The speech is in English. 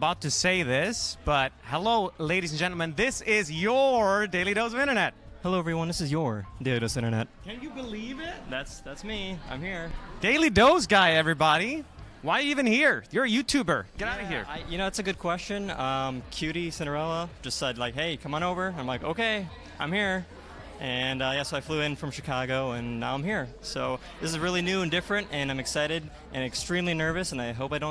about to say this, but hello, ladies and gentlemen. This is your Daily Dose of Internet. Hello, everyone. This is your Daily Dose Internet. Can you believe it? That's that's me. I'm here. Daily Dose guy, everybody. Why are you even here? You're a YouTuber. Get out of here. I, you know, it's a good question. Um, QTCinderella just said like, "Hey, come on over." I'm like, "Okay, I'm here." And uh, yeah, so I flew in from Chicago, and now I'm here. So this is really new and different, and I'm excited and extremely nervous, and I hope I don't.